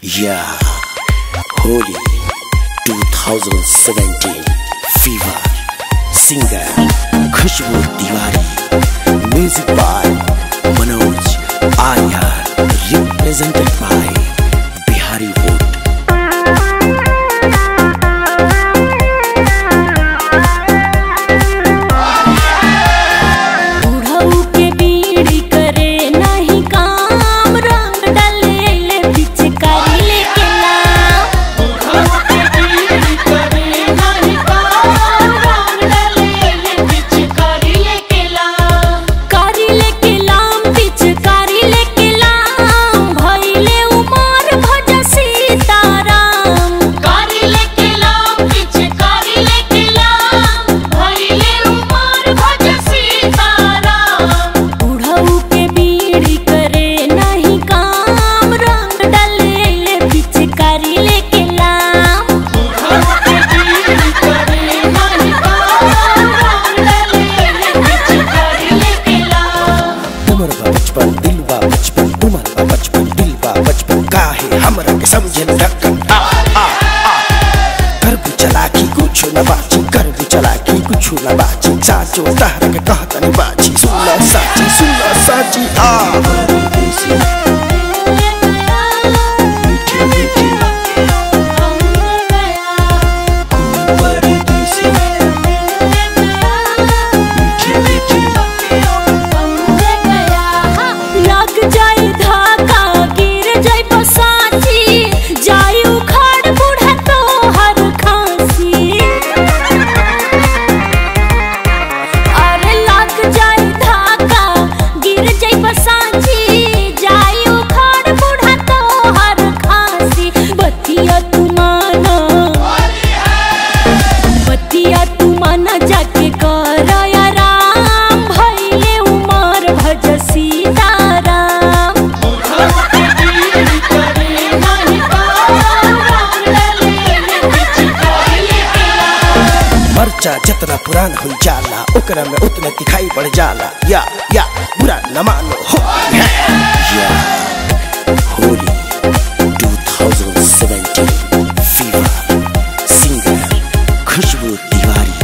Yeah, Holy 2017 Fever. Singer Khushbu Diwari Music by Manoj Iyer Represented by Bihari Wood जिम धक्कन आ आ आ। कर भी चलाकी कुछ न बाची कर भी चलाकी कुछ न बाची चाचो तारक कहतन बाची सुला साची सुला साची आ। मर्चा जितना पुरान हो जाला, ओकरा में उतने दिखाई पड़ जाला। या या, बुरा न मानो। हो। Holi 2017 fever singer Khushboo Tiwari